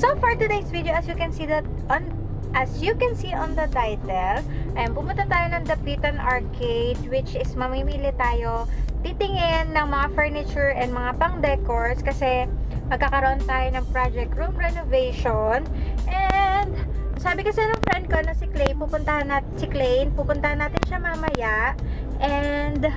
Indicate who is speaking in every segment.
Speaker 1: So for today's video, as you can see that on as you can see on the title, ayan, pumunta tayo ng Dapitan Arcade, which is mamimili tayo, titingin ng mga furniture and mga pang-decors kasi magkakaroon tayo ng project room renovation. And sabi kasi ng friend ko na si Clay, pupuntahan natin si Clay, pupuntahan natin siya mamaya. And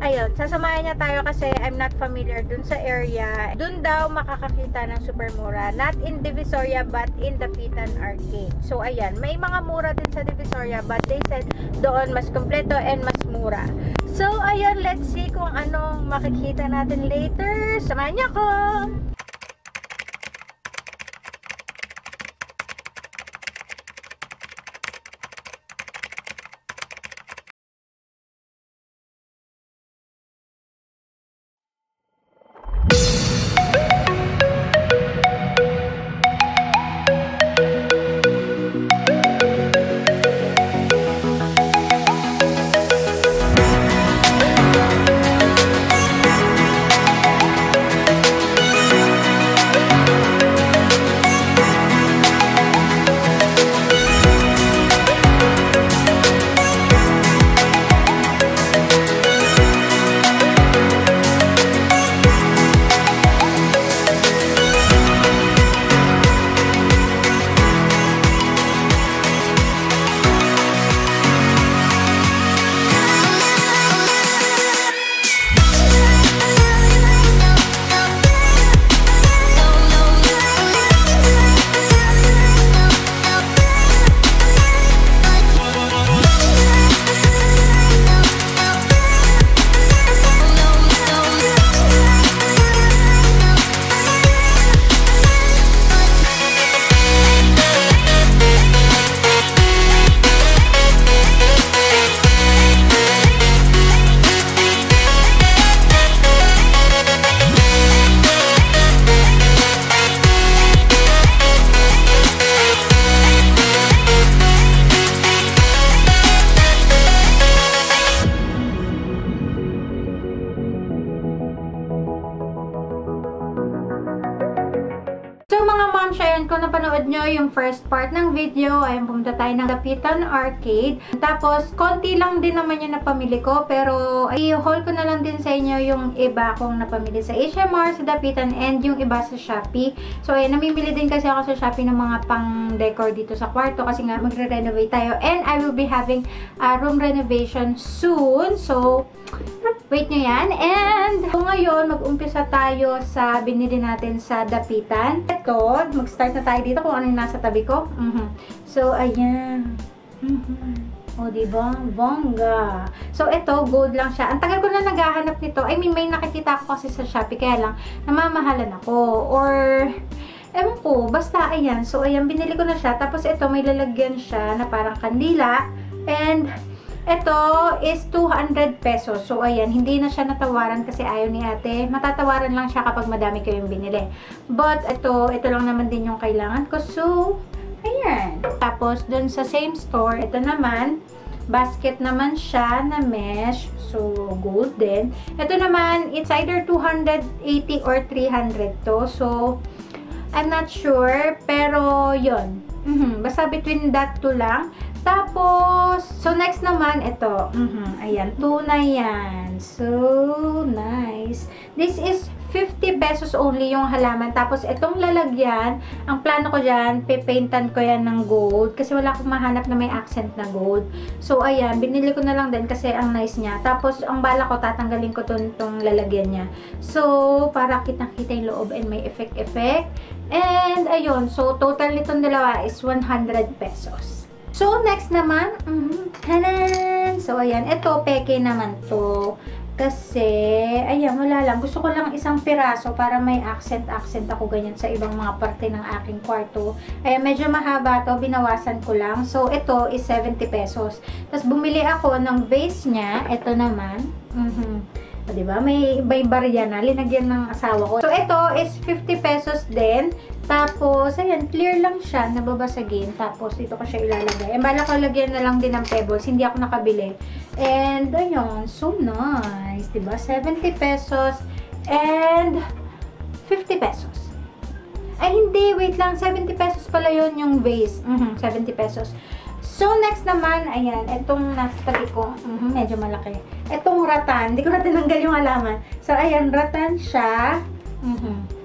Speaker 1: ayun, sasamahan niya tayo kasi I'm not familiar dun sa area. Dun daw makakakita ng super mura. Not in Divisoria but in the Pitan Arcade. So ayan, may mga mura din sa Divisoria but they said doon mas kompleto and mas mura. So ayun, let's see kung anong makikita natin later. Samahan niyo ako! Napanood nyo yung first part ng video, ayun pumunta tayo ng Dapitan Arcade. Tapos, konti lang din naman yung napamili ko, pero i-haul ko na lang din sa inyo yung iba kong napamili sa HMR, sa Dapitan, and yung iba sa Shopee. So ayun, namimili din kasi ako sa Shopee ng mga pang-decor dito sa kwarto kasi nga magre-renovate tayo. And I will be having a room renovation soon. So, wait nyo yan. And so ngayon, mag-umpisa tayo sa binili natin sa Dapitan. Ito, mag-start na tayo dito kung ano yung nasa tabi ko. Mhm. So, ayan. Mhm. O, diba? Bongga. So, ito, gold lang siya. Ang tagal ko na naghahanap nito. I mean, may nakikita ako kasi sa Shopee, kaya lang, namamahalan ako. Or, ewan ko, basta, ayan. So, ayan, binili ko na siya. Tapos, ito, may lalagyan siya na parang kandila. And, ito is 200 pesos. So, ayan, hindi na siya natawaran kasi ayaw ni ate. Matatawaran lang siya kapag madami kayong binili. But, ito, ito lang naman din yung kailangan ko. So, ayan. Tapos, dun sa same store, ito naman, basket naman siya na mesh. So, gold din. Ito naman, it's either 280 or 300 to. So, I'm not sure. Pero, yon Mhm, Basta between that two lang. Tapos, so next naman, ito. Mhm, ayan, tunay yan. So, nice. This is 50 pesos only yung halaman. Tapos, itong lalagyan, ang plano ko dyan, pipaintan ko yan ng gold. Kasi wala akong mahanap na may accent na gold. So, ayan, binili ko na lang din kasi ang nice niya. Tapos, ang bala ko, tatanggalin ko tong, tong lalagyan niya. So, para kitang-kita yung loob and may effect-effect. And, ayun. So, total nitong dalawa is 100 pesos. So, next naman, mm -hmm, tanan! So, ayan. Ito, peke naman to. Kasi, ayan, wala lang. Gusto ko lang isang piraso para may accent-accent ako ganyan sa ibang mga parte ng aking kwarto. Ayan, medyo mahaba to. Binawasan ko lang. So, ito is 70 pesos. Tapos, bumili ako ng base niya. Ito naman. Mm o, diba? May iba-iba yan na. Linagyan ng asawa ko. So, ito is 50 pesos din. Tapos, ayan, clear lang siya, nababasagin. Tapos, dito ko siya ilalagay. And bala ko lagyan na lang din ng pebbles. Hindi ako nakabili. And, ayun, so nice. Diba? 70 pesos. and 50 pesos. Ay, hindi. Wait lang. 70 pesos pala yun yung vase. Mm 70 pesos. So, next naman, ayan, itong nasa tabi ko, mm -hmm, medyo malaki. Itong ratan, hindi ko na tinanggal yung alaman. So, ayan, ratan siya. Mm -hmm.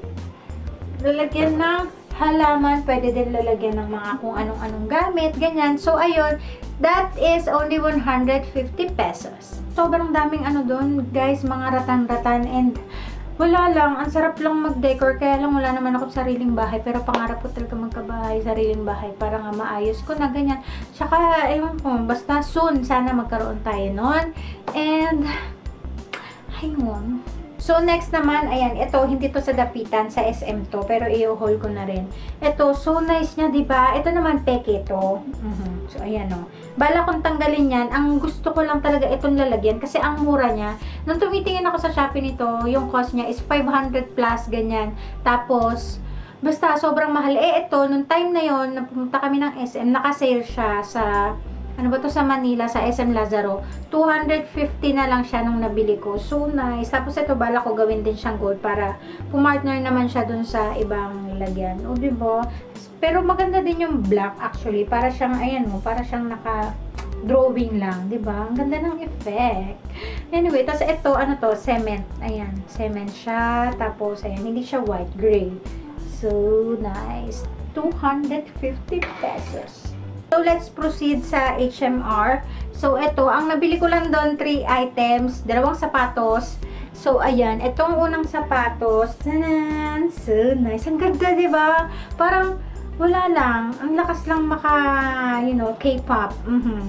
Speaker 1: Lalagyan ng halaman, pwede din lalagyan ng mga kung anong-anong gamit, ganyan. So, ayun, that is only 150 pesos. Sobrang daming ano doon, guys, mga ratan-ratan and wala lang, ang sarap lang mag-decor, kaya lang wala naman ako sariling bahay, pero pangarap ko talaga magkabahay, sariling bahay, para nga maayos ko na ganyan. Tsaka, ewan ko, basta soon, sana magkaroon tayo nun. And, ayun, So, next naman, ayan, ito, hindi to sa dapitan, sa SM to, pero i-haul ko na rin. Ito, so nice niya, ba diba? Ito naman, peke to. Mm -hmm. So, ayan o. Oh. Bala kong tanggalin yan, ang gusto ko lang talaga itong lalagyan, kasi ang mura niya. Nung tumitingin ako sa Shopee nito, yung cost niya is 500 plus, ganyan. Tapos, basta sobrang mahal. Eh, ito, nung time na yon napunta kami ng SM, nakasale siya sa ano ba to sa Manila, sa SM Lazaro. 250 na lang siya nung nabili ko. So nice. Tapos ito, bala ko gawin din siyang gold para pumartner naman siya dun sa ibang lagyan. O, diba? Pero maganda din yung black actually. Para siyang, ayan mo, para siyang naka drawing lang, 'di ba? Ang ganda ng effect. Anyway, tapos ito ano to, cement. Ayan, cement siya. Tapos ayan, hindi siya white, gray. So nice. 250 pesos. So, let's proceed sa HMR. So, ito, ang nabili ko lang doon, 3 items, dalawang sapatos. So, ayan, itong unang sapatos, tanan, so nice. Ang ganda, ba? Parang, wala lang. Ang lakas lang maka, you know, K-pop. Mm -hmm.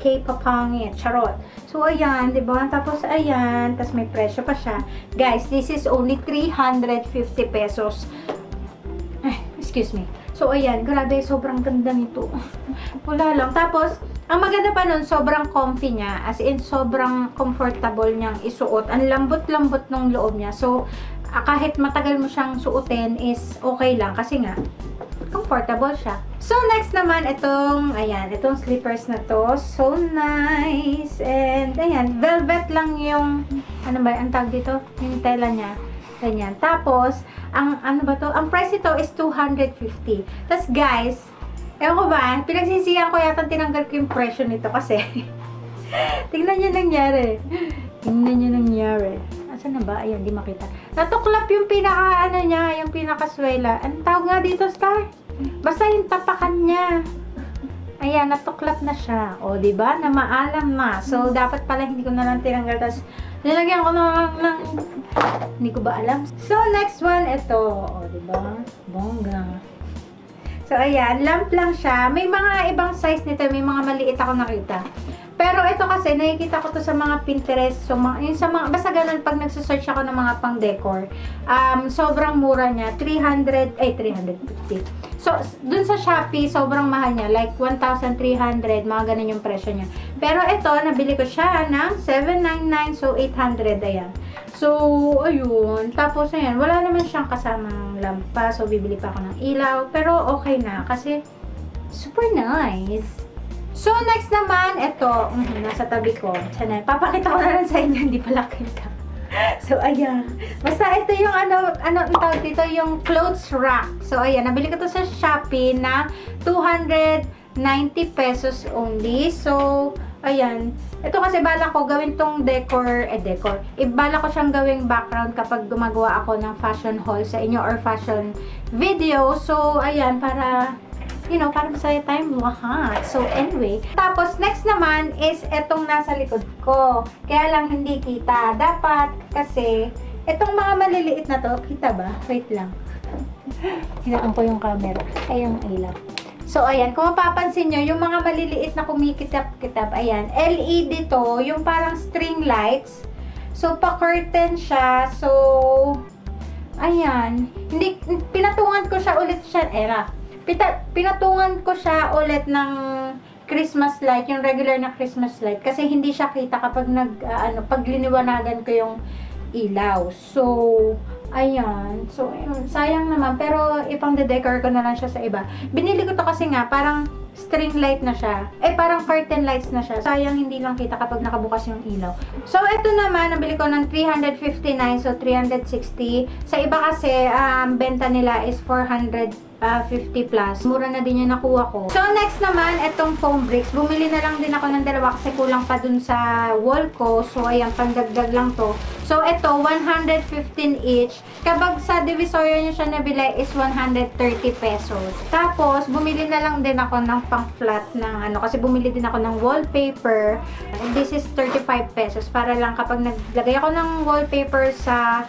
Speaker 1: K-pop pangit. Charot. So, ayan, ba? Tapos, ayan. Tapos, may presyo pa siya. Guys, this is only 350 pesos. Ay, excuse me. So, ayan, grabe, sobrang ganda nito. Wala lang. Tapos, ang maganda pa nun, sobrang comfy niya. As in, sobrang comfortable niyang isuot. Ang lambot-lambot ng loob niya. So, ah, kahit matagal mo siyang suotin is okay lang. Kasi nga, comfortable siya. So, next naman, itong, ayan, itong slippers na to. So nice. And, ayan, velvet lang yung, ano ba, ang tag dito? Yung tela niya. Ganyan. Tapos, ang ano ba to? Ang price ito is 250. Tapos guys, ewan ko ba, pinagsisiyan ko yata tinanggal ko yung presyo nito kasi tingnan nyo nangyari. Tingnan nyo nangyari. Asan na ba? Ayan, di makita. Natuklap yung pinaka, ano niya, yung pinakaswela. Ang tawag nga dito, Star? Basta yung tapakan niya. Ayan, natuklap na siya. O, di ba? Na maalam na. So, dapat pala hindi ko na lang tinanggal. Tapos, Nilagyan ko ng, ng, hindi ko ba alam. So, next one, ito. O, diba? Bongga. So, ayan. Lamp lang siya. May mga ibang size nito. May mga maliit ako nakita. Pero ito kasi, nakikita ko to sa mga Pinterest. So, mga, yung sa mga, basta ganun, pag nagsasearch ako ng mga pang decor, um, sobrang mura niya. 300, ay, 350. So, dun sa Shopee, sobrang mahal niya. Like, 1,300, mga ganun yung presyo niya. Pero ito, nabili ko siya ng 799, so 800, ayan. So, ayun. Tapos, ayan, wala naman siyang kasamang lampa. So, bibili pa ako ng ilaw. Pero, okay na. Kasi, super nice. So, next naman, ito, mm, nasa tabi ko. Sana, papakita ko na lang sa inyo, hindi pala kita. So, ayan. Basta ito yung ano, ano tawag dito, yung clothes rack. So, ayan. Nabili ko to sa Shopee na 290 pesos only. So, ayan. Ito kasi bala ko gawin tong decor, eh decor. Ibala ko siyang gawing background kapag gumagawa ako ng fashion haul sa inyo or fashion video. So, ayan, para you know, para masaya tayong lahat. So, anyway. Tapos, next naman is etong nasa likod ko. Kaya lang hindi kita. Dapat kasi, etong mga maliliit na to, kita ba? Wait lang. Hinaan ko yung camera. Ay, yung ilaw. So, ayan. Kung mapapansin nyo, yung mga maliliit na kumikitap-kitap, ayan. LED to, yung parang string lights. So, pa-curtain siya. So, ayan. Hindi, pinatungan ko siya ulit siya. Era Pita, pinatungan ko siya ulit ng Christmas light, yung regular na Christmas light. Kasi hindi siya kita kapag nag, uh, ano, pag liniwanagan ko yung ilaw. So, ayan. So, ayun, sayang naman. Pero, ipang decor ko na lang siya sa iba. Binili ko to kasi nga, parang string light na siya. Eh, parang curtain lights na siya. Sayang hindi lang kita kapag nakabukas yung ilaw. So, ito naman, nabili ko ng 359, so 360. Sa iba kasi, um, benta nila is 400 uh, 50 plus. Mura na din yung nakuha ko. So, next naman, itong foam bricks. Bumili na lang din ako ng dalawa kasi kulang pa dun sa wall ko. So, ayan, pandagdag lang to. So, ito, 115 each. Kapag sa Divisoria nyo siya nabili is 130 pesos. Tapos, bumili na lang din ako ng pang-flat ng ano. Kasi bumili din ako ng wallpaper. This is 35 pesos. Para lang kapag naglagay ako ng wallpaper sa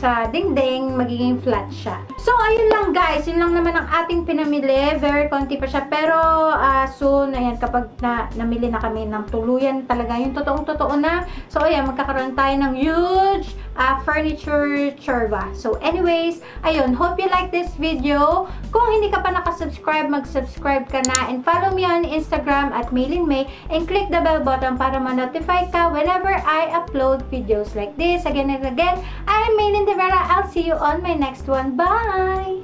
Speaker 1: sa dingding, magiging flat siya. So, ayun lang guys. Yun lang naman ang ating pinamili. Very konti pa siya. Pero, uh, soon, ayan, kapag na, namili na kami ng tuluyan talaga, yung totoong-totoo na. So, ayan, magkakaroon tayo ng huge uh, furniture chorba. So, anyways, ayun, hope you like this video. Kung hindi ka pa nakasubscribe, mag-subscribe ka na. And follow me on Instagram at Maylin May. And click the bell button para ma-notify ka whenever I upload videos like this. Again and again, I'm Maylin Rivera. I'll see you on my next one. Bye!